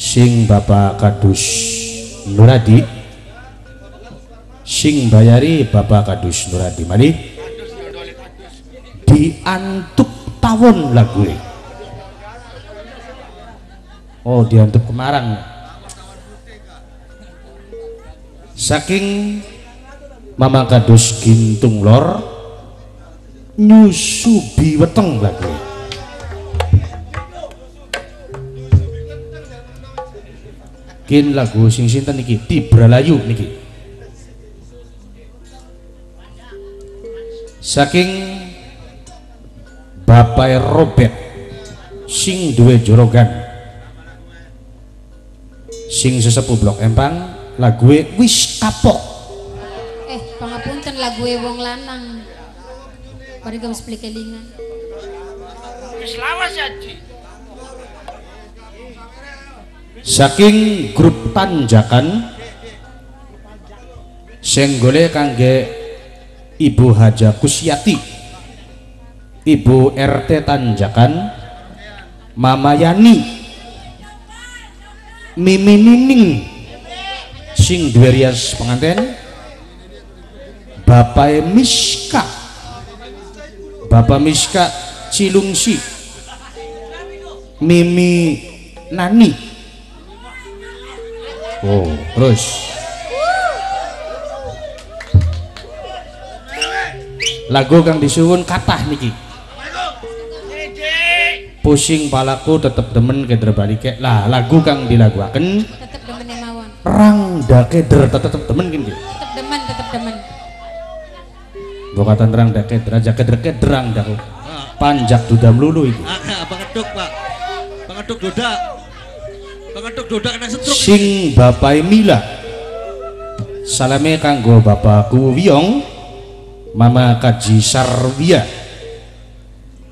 sing Bapak Kadus Nuradi. Sing bayari Bapak Kadus Nuradi. Mali diantuk tawon lagu oh diantuk kemarang. Saking Mama Kadus Gintung Lor nyusubi weteng lagu kin lagu sing sinten niki? Tibralayu niki. Saking Bapak Robert sing duwe jorogan. Sing sesepuh blok empang lagu wis kapok. Eh pangapunten lagu wong lanang. Parigam seplik kelingan. Wis lawas ya Ji saking grup tanjakan senggole kangge Ibu Haja Kusyati Ibu RT Tanjakan Mama Yani Mimi Nining sing duwe penganten Bapak Miska Bapak Miska Cilungsi Mimi Nani Oh, terus. Lagu kang disuwun kathah niki. Pusing palaku tetep demen keder balike. Lah, lagu kang dilaguaken tetep demen mawon. Rang dakeder tetep demen gini. Tetep demen, tetep demen. Bokatan rang dakeder aja keder kederang dak. Panjak dudam lulu iki. Agak pengeduk, Pak. Pengeduk dodak sing bapak Mila salame kanggo bapakku Wiong mama kaji Sarwia.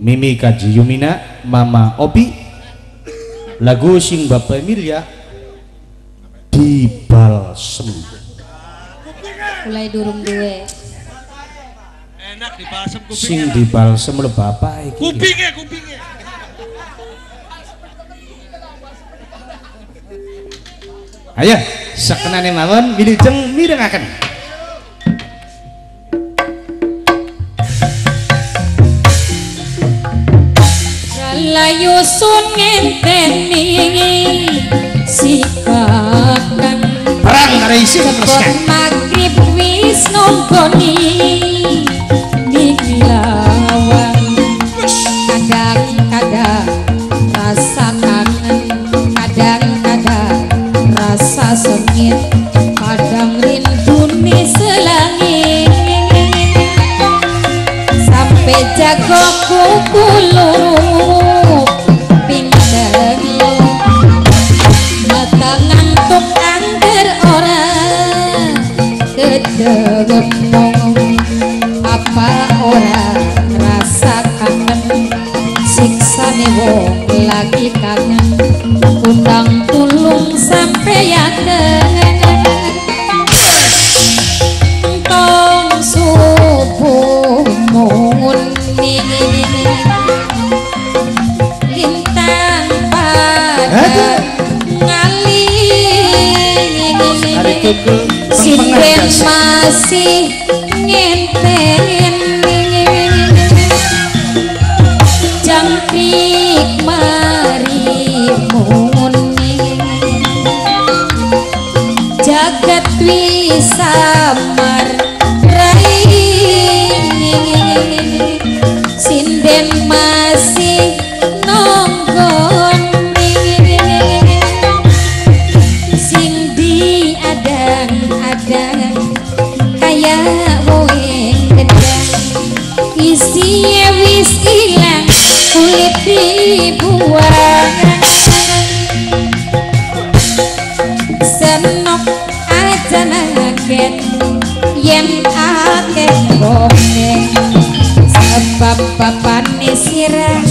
Mimi kaji Yumina mama Opi lagu sing bapak Emilia di balsem mulai durung duwe. Enak di balsem kupingnya sing di balsem lo bapak kupingnya kupingnya ayo sakenane mawon wilujeng mirengaken. Layu sun ngenteni sikakan perang karo isi teruskan magrib wis nonggoni tukul Sinden masih ngenten. Jangkrik mari muni Jagat wisamar dibuang senok aja nagen yen akeh bongeng sebab bapane sirah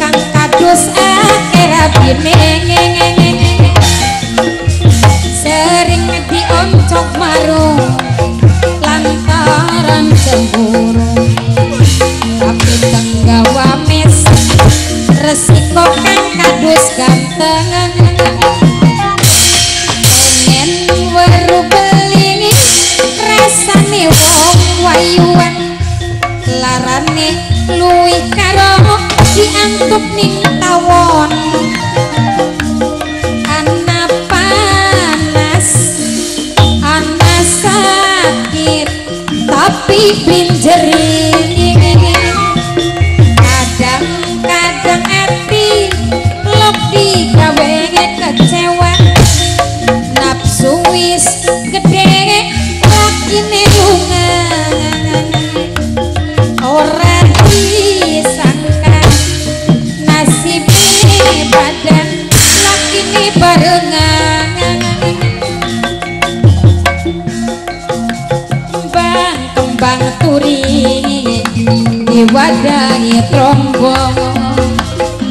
kang kados akeh rabine sering dioncok marung lantaran cemburu resiko kang kadus ganteng. Pengen weru belingi rasane wong wayuan. Larane luwih karo diantuk ning tawon ana panas ana sakit tapi pinjeri. Turi diwadahi trombong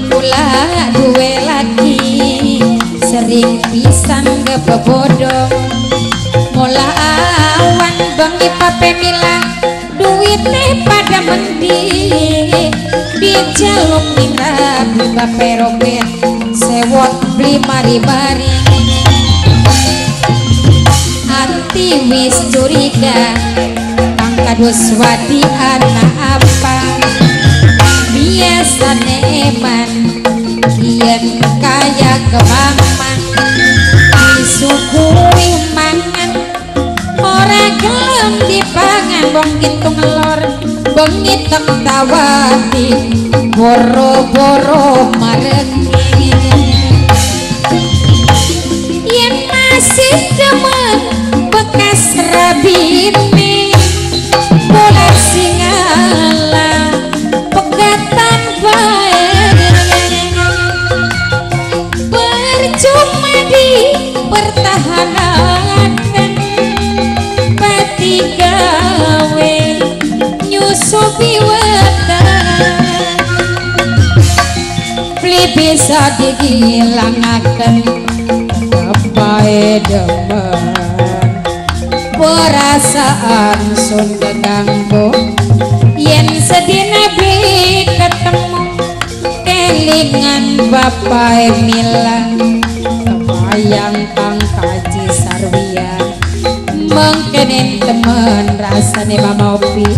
pula duwe lagi sering pisan kebodong Mola awan bengi pape milang duitnya pada mendi. Di jaluk nira bape robet sewot beli mari-mari anti wis curiga wadi anak apa? Biasa neman yen kaya kemamang disukui mangan ora gelem dipangan. Wong gitu ngelor bengi tek tawati boro-boro marengi yen masih demen bekas rabine bisa digilangaken kepae demen? Perasaan sun keganggu kelingan bapak milang kebayang kang kaji sarwian mengkenen temen rasane mama opi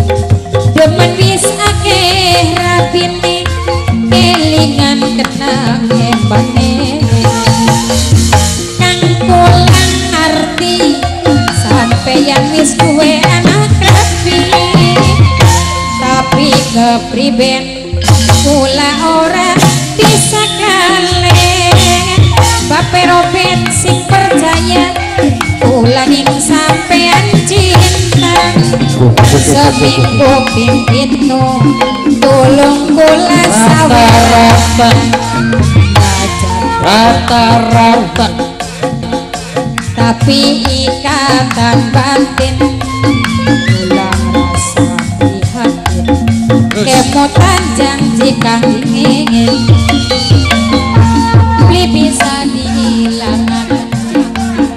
demen wis akeh rapine kelingan kenang embane kang pulang arti sampai yang wis duwe anak rapi tapi kepriben sing percaya kula ning sampean cinta. Seminggu pimpinu tolong kula sawara rata-rata. Tapi ikatan batin ulang rasa prihatin kemutan janji kang ingin. Beli bisa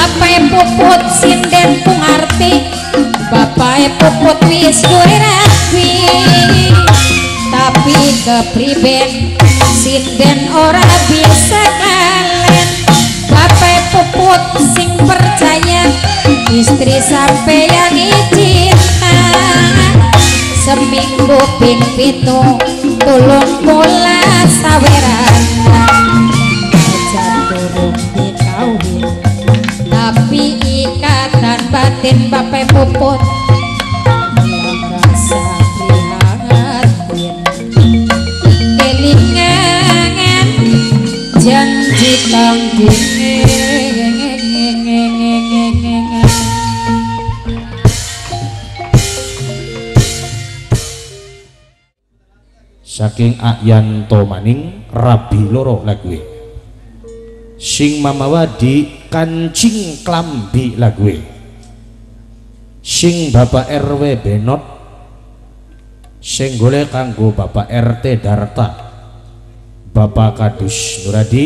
Bapak puput sinden pungarti. Bapak puput wis rapi Tapi kepriben sinden ora bisa kalen. Bapak puput sing percaya Istri sampeyan cinta. Seminggu ping pitu Tulung pula saweran batin bapak puput. Janji saking Ayanto maning rabi loro lagu sing mamawa di kancing klambi lagu sing bapak RW Benot sing golek kanggo bapak RT Darta bapak Kadus Nuradi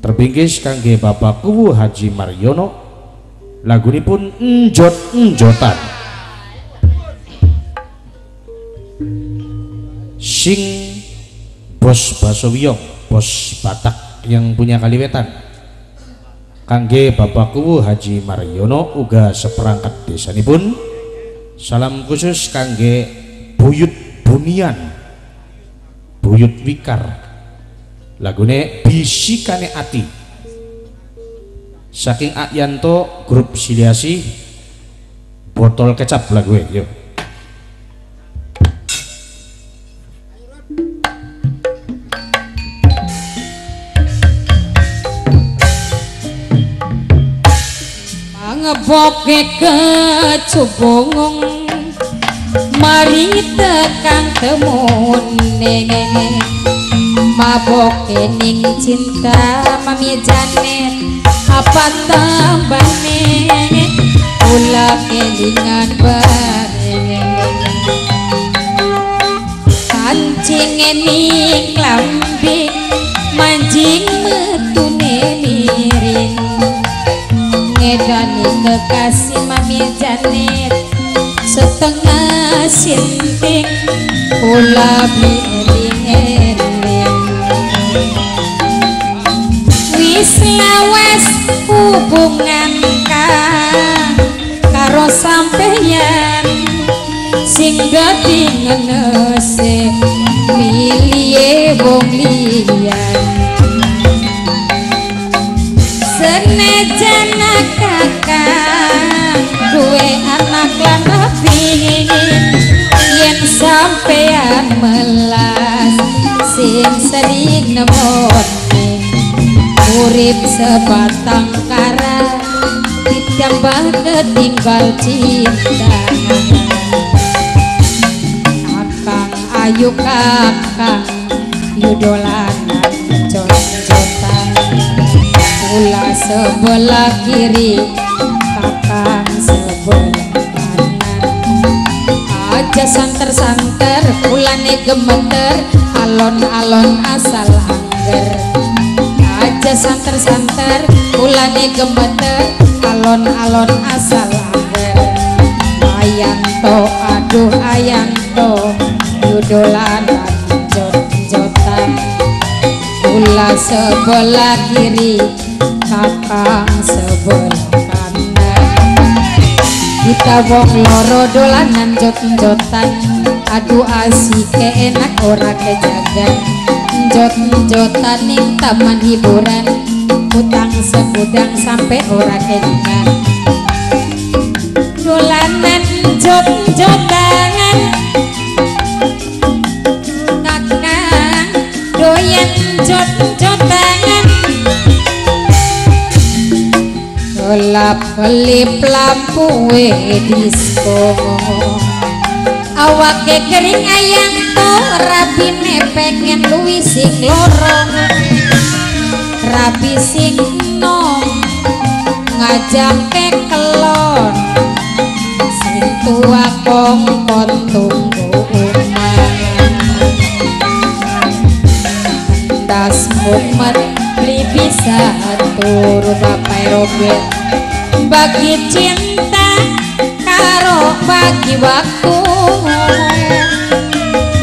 terbingkis kangge bapak Kuwu Haji Mariono lagunipun enjot enjotan sing bos Basowiyong bos Batak yang punya kaliwetan kangge Bapak Kuwu Haji Mariono uga seperangkat desanipun. Salam khusus kangge Buyut Bunian. Buyut Wikar. Lagune bisikane ati. Saking Akyanto grup siliasi botol kecap lagu ngeboke kecubung mari tekan temune maboke ning cinta mami janet apa tambane kula kelingan bareng kancing ning lambing manjing metune ngedani kekasih mami janet setengah sinting kula bieling wis lawas hubungan kang karo sampeyan. Sing dadi ngenese milihe wong liyan anak melas sing sering urip sebatang kara ditambah ketinggal cinta kakang ayu kakang yudolanan Kula sebelah kiri kakang sebelah kanan aja santer-santer kulane gemeter alon-alon asal angger. Aja santer-santer kulane gemeter alon-alon asal angger. Ayang to aduh ayang to yudolan jot-jotan. Kula sebelah kiri kakang sebelah kita wong loro dolanan jot-jotan aduh asik enak ora kejagan. Jot-jotan ning taman hiburan. Utang segudang sampai ora kejagan dolanan jot-jotan gelap kelip lampu disco. Awake kering ayang to rabine pengen luwi sing lorong rabi sing nom ngajak ke kelon. Sing tua kongkon tunggu umah das mumet li bisa turu bapai robet bagi cinta karo bagi waktu.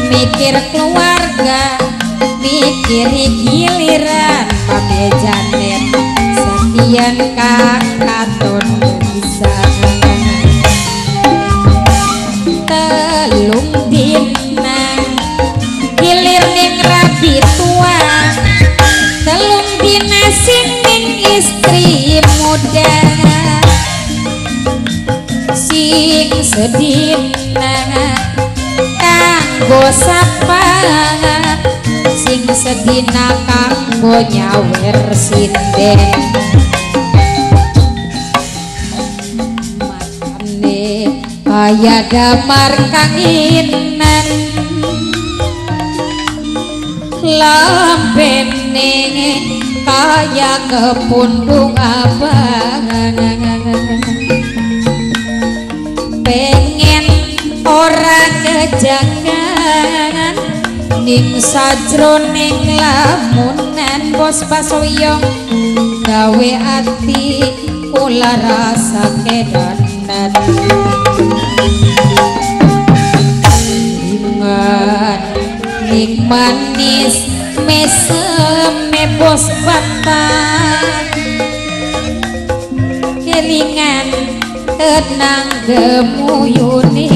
Mikir keluarga mikir giliran pape janet sekian kakaton bisa. Telung dina gilir ning rabi tua. Telung dina sing istri muda sing sedina kanggo sapa? Sing sedina kanggo nyawer sinden. Makane kaya damar kanginan lampene kaya kepundung pengen kejangan ning sajroning lamunan bos pasoyong gawe ati ula rasa kedanan. Ingat ning manis mesem bos batang kelingan tenang gemuyune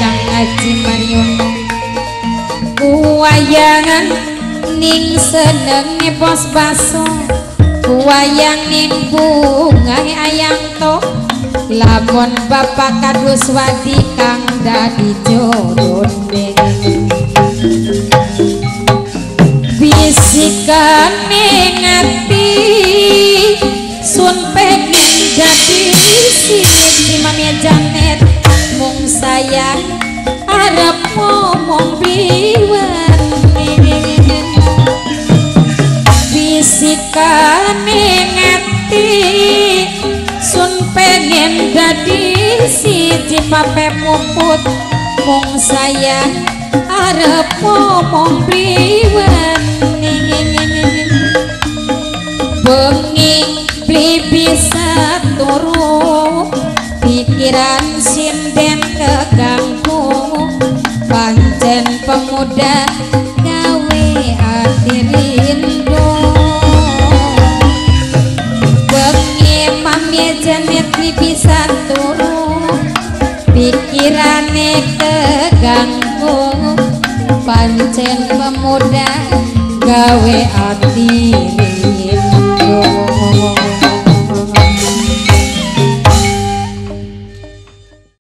kang ngaji Mario. Kuwayangan ning seneng bos baso. Wayang ning bunga ayang to. Lamun bapak kadus wadi kang dadi jodone bisikan ning ati sun pengen jadi si mami janet mung sayang arep ngomong biwan bisikane ngati sun pengen dadi siji pape puput mung sayang arep ngomong biwan bengi beli bisa turu gawe ati